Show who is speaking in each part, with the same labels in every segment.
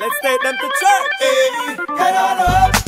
Speaker 1: Let's take them to church.
Speaker 2: Hey, head on up.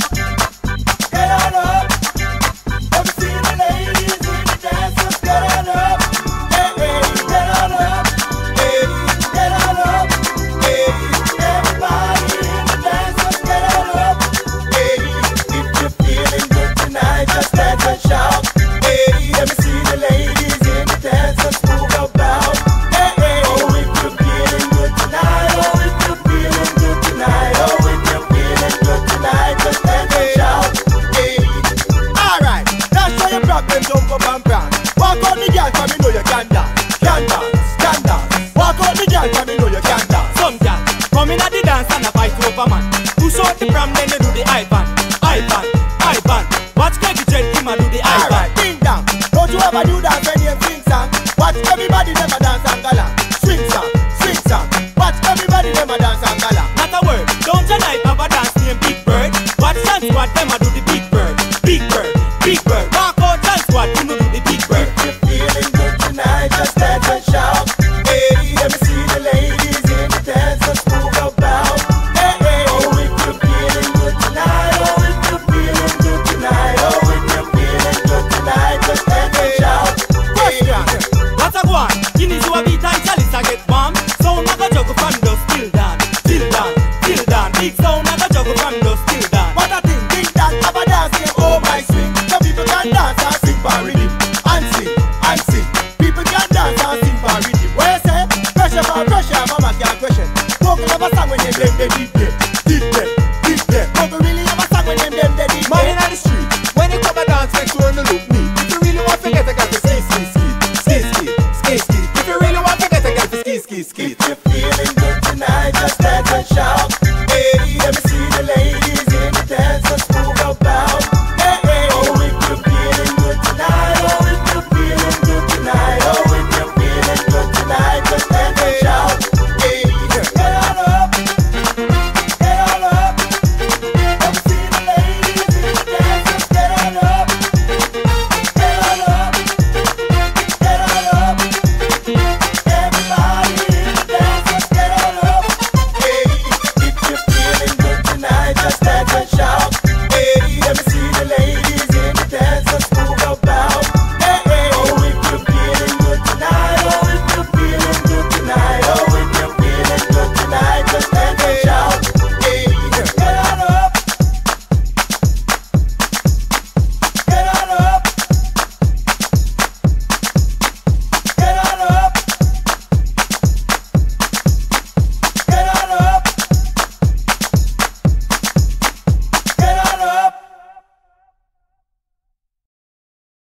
Speaker 1: clever man. Who saw the pram, then they do the iPad. iPad, iPad. Watch Keggy Jen, him do the iPad.
Speaker 2: Right, ding dong. Don't you ever do that when you swing song? Watch everybody never dance and gala. Swing song, swing song. Watch everybody never dance and gala.
Speaker 1: Not a word. Don't you like a dance name Big Bird? Watch dance squad, them a do the them, them, they did them, did them, did
Speaker 2: them. But we really have a song when them, them, they did them. The street, when you come and dance,
Speaker 1: make sure you look me, If you really want to get a
Speaker 2: girl, ski, ski, ski, ski, ski, ski, ski. If you really want to get a girl, ski, ski, ski, ski.